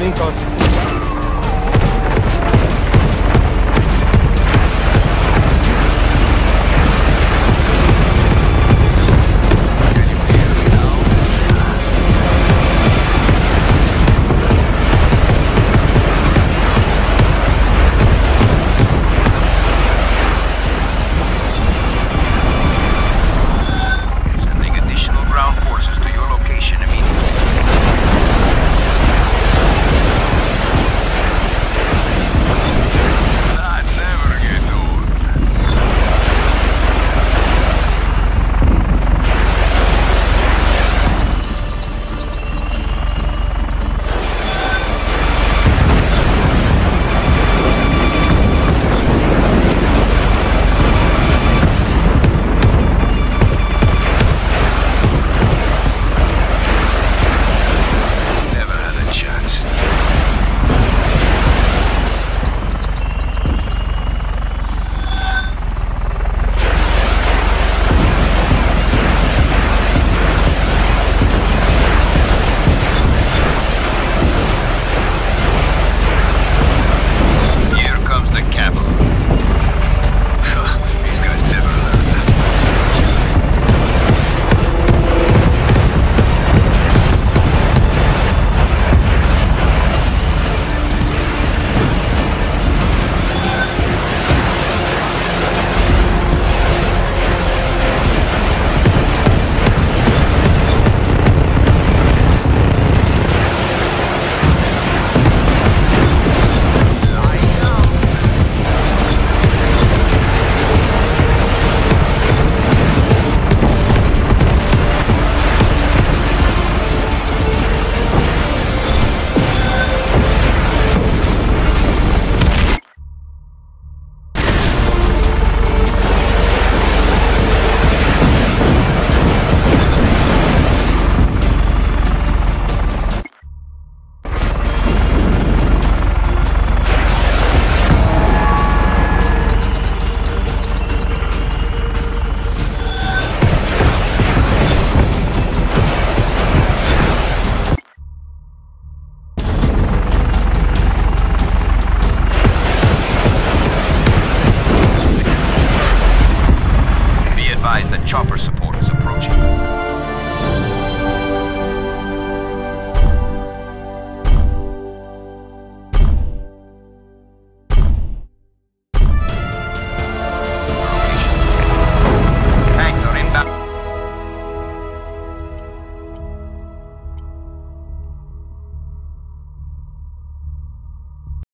Mintos. chopper support is approaching.